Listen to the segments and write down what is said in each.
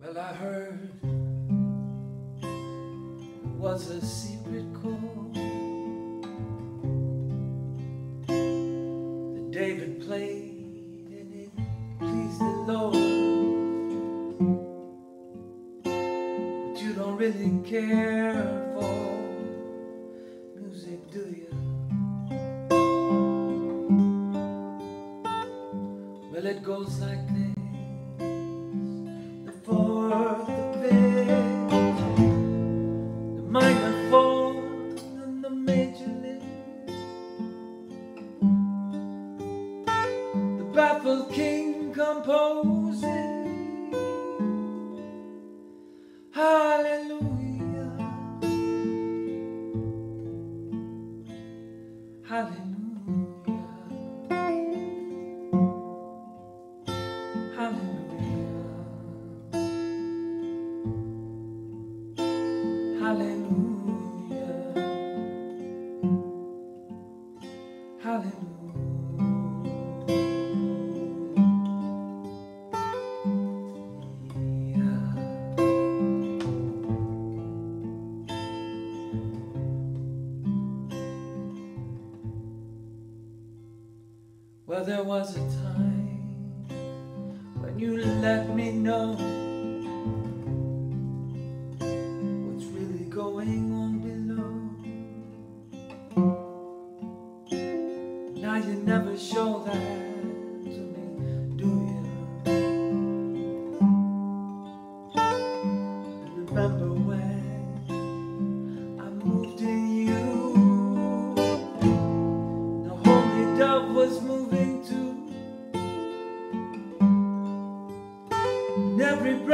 Well, I heard it was a secret chord that David played and it pleased the Lord. But you don't really care for music, do you? Well, it goes like this. Baffled king composes. Well, there was a time when you let me know what's really going on below. Now you never show that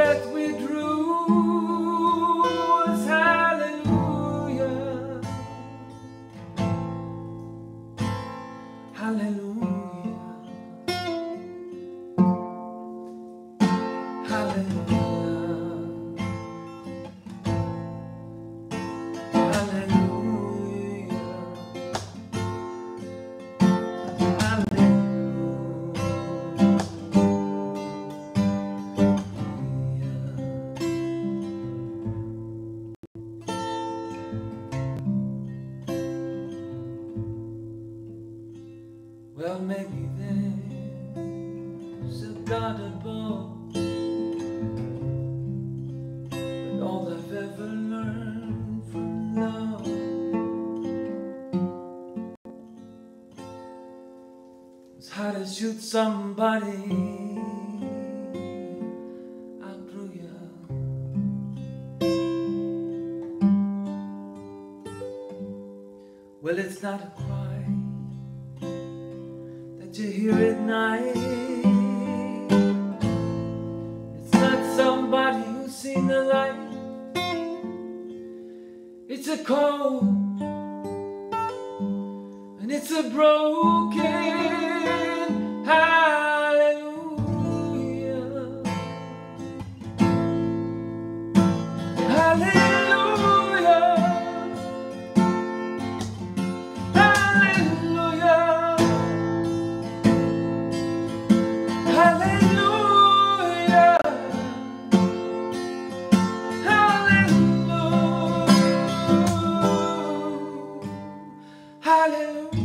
breath we drew was hallelujah. Hallelujah. Hallelujah. Well, maybe there's a above, but all I've ever learned from love is how to shoot somebody. Well, it's not a cry to hear at night. It's not somebody who's seen the light. It's a cold and it's a broken hallelujah. Hallelujah. Hallelujah. hallelujah.